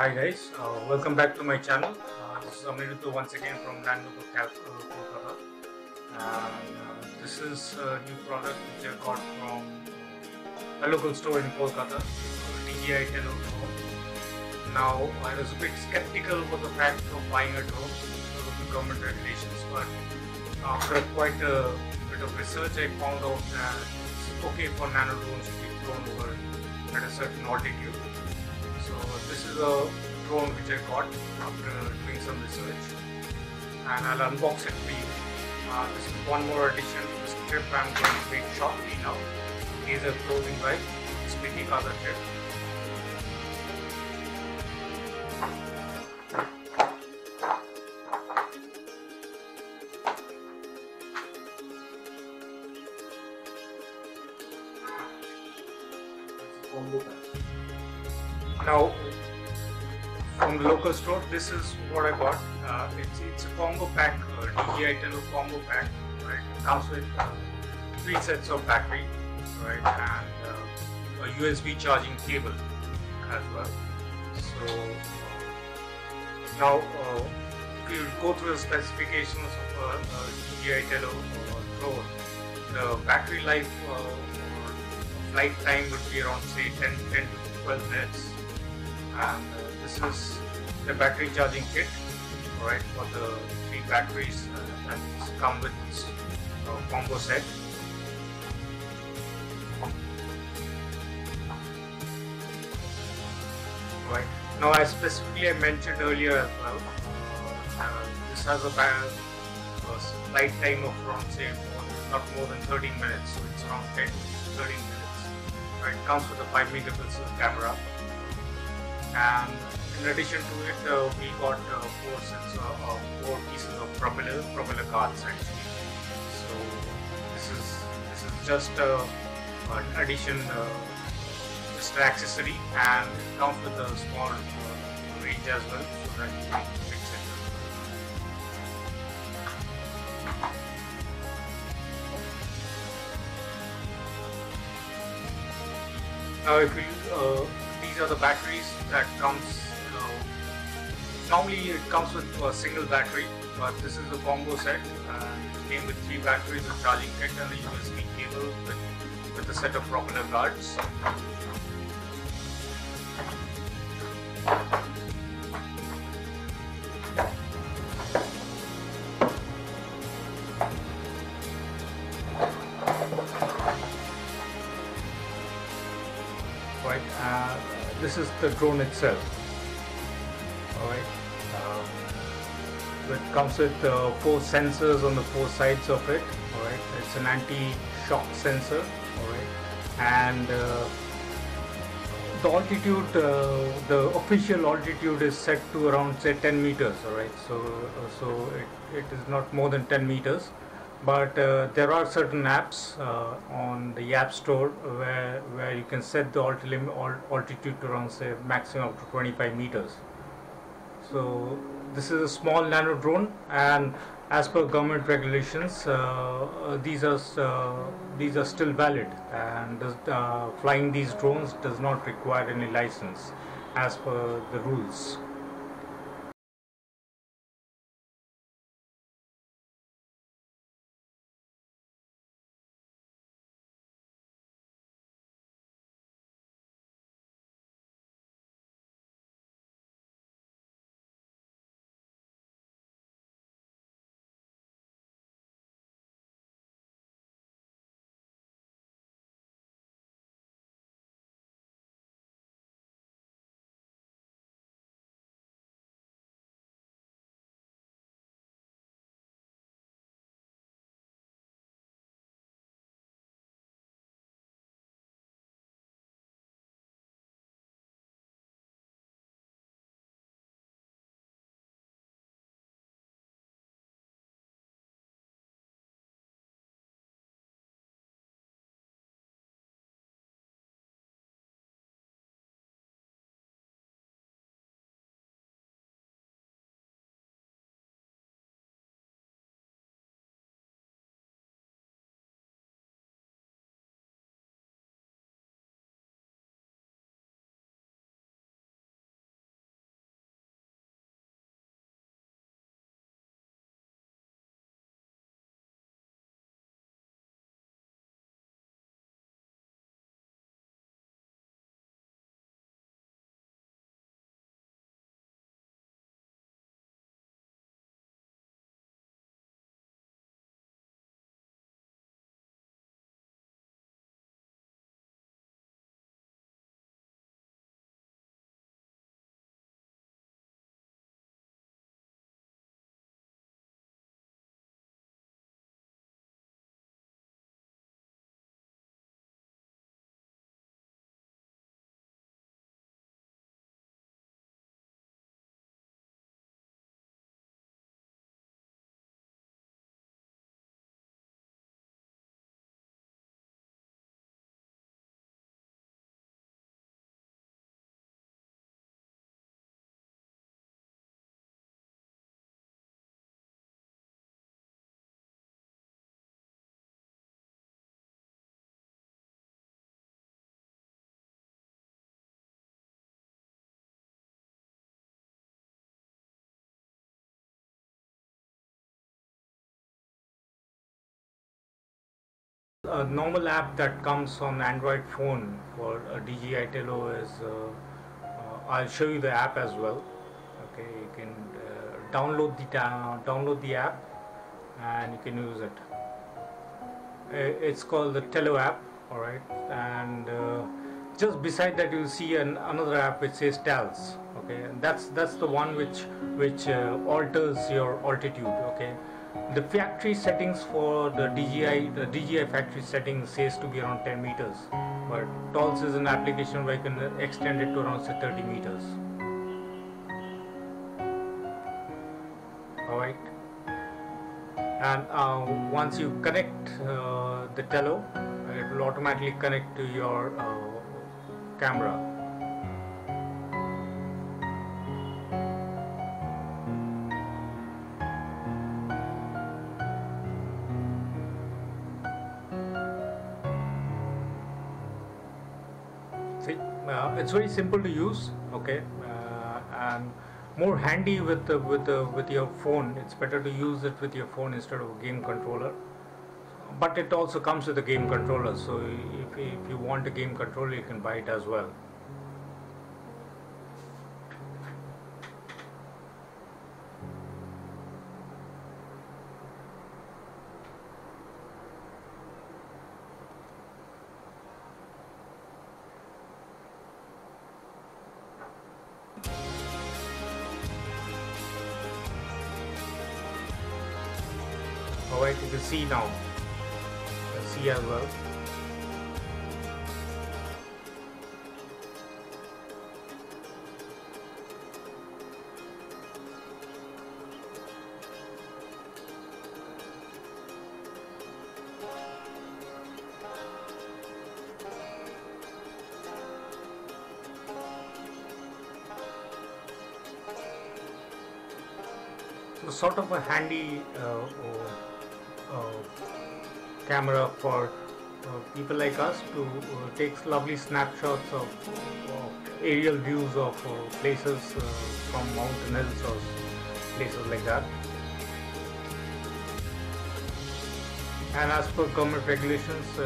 Hi guys, uh, welcome back to my channel. Uh, this is Aniruddha once again from Nanobo Cal- uh, Kolkata. And uh, this is a new product which I got from a local store in Kolkata, Tello drone. Now I was a bit skeptical about the fact of buying a drone because of the government regulations, but after quite a bit of research, I found out that it's okay for nano drones to be flown over at a certain altitude. This is a drone which I got after doing some research and I'll unbox it for you. Uh, this is one more addition to the strip I'm going to make shortly now. These are clothing by Spiti Kaza Trip. The store, this is what I got. Uh, it's, it's a combo pack, DJI Tello combo pack. Right, it comes with uh, three sets of battery, right, and uh, a USB charging cable as well. So uh, now, uh, if you go through the specifications of a, DJI Tello drone, the battery life or flight time would be around say 10, 10 to 12 minutes and uh, this is the battery charging kit right for the three batteries uh, that come with this uh, combo set. Right. Now as specifically I mentioned earlier as well uh, uh, this has a uh, flight time of around say not more than 13 minutes so it's around 10 13 minutes. Right it comes with a 5 megapixel camera and in addition to it uh, we got uh, four sets of uh, four pieces of propeller propeller guards actually. So this is this is just uh, an addition uh, just an accessory and it comes with a small uh, range as well so that you can fix it. Now if you are the batteries that comes normally it comes with a single battery but this is a combo set and it came with three batteries a charging kit and a USB cable with, with a set of propeller guards is the drone itself. All right um, it comes with uh, four sensors on the four sides of it all right it's an anti-shock sensor all right and uh, the altitude uh, the official altitude is set to around say 10 meters all right so uh, so it, it is not more than 10 meters but uh, there are certain apps uh, on the app store where where you can set the altitude to around say maximum up to 25 meters. So this is a small nano drone and as per government regulations uh, uh, these are uh, these are still valid. And uh, flying these drones does not require any license as per the rules a normal app that comes on Android phone for DJI Tello is, uh, uh, I'll show you the app as well. Okay, you can uh, download the download the app and you can use it. It's called the Tello app, all right, and uh, just beside that you'll see an, another app which says Tals. Okay, and that's that's the one which which uh, alters your altitude. Okay the factory settings for the DJI, the DJI factory settings says to be around 10 meters, but TALS is an application where you can extend it to around say 30 meters. Alright, and uh, once you connect uh, the Tello, it will automatically connect to your uh, camera. It's very simple to use. Okay, uh, and more handy with the, with the, with your phone. It's better to use it with your phone instead of a game controller. But it also comes with a game controller. So if if you want a game controller, you can buy it as well. Alright, you can see now. You can see as well. So sort of a handy uh, camera for uh, people like us to uh, take lovely snapshots of, aerial views of uh, places from mountain hills or places like that. And as per government regulations,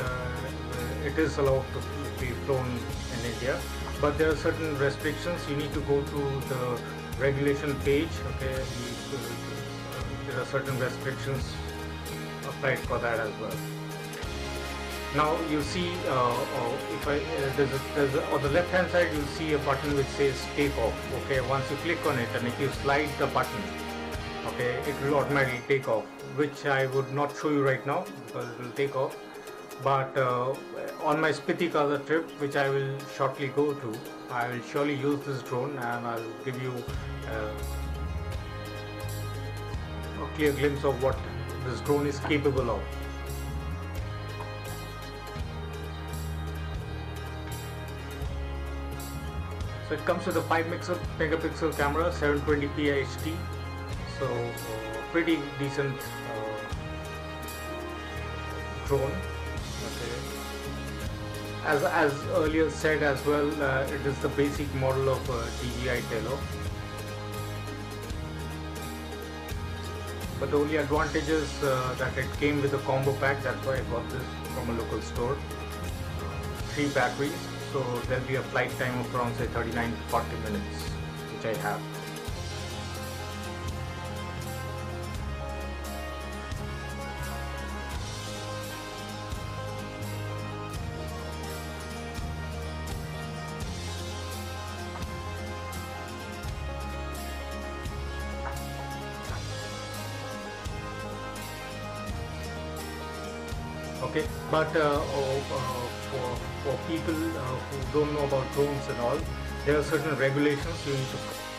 it is allowed to be flown in India, but there are certain restrictions. You need to go to the regulation page. Okay, there are certain restrictions applied for that as well. Now you see, uh, uh, if I uh, there's, a, there's a, on the left hand side, you'll see a button which says take off. Okay, once you click on it, and if you slide the button, okay, it will automatically take off. Which I would not show you right now because it will take off. But on my Spiti Kaza trip, which I will shortly go to, I will surely use this drone and I'll give you uh, a clear glimpse of what this drone is capable of. So it comes with a 5 megapixel camera, 720p HD, so uh, pretty decent uh, drone. Okay. As as earlier said as well, uh, it is the basic model of uh, DJI Tello. But the only advantage is uh, that it came with a combo pack. That's why I got this from a local store. Three batteries, so there'll be a flight time of around say 39 to 40 minutes, which I have. But uh, for, for people uh, who don't know about drones and all there are certain regulations you need to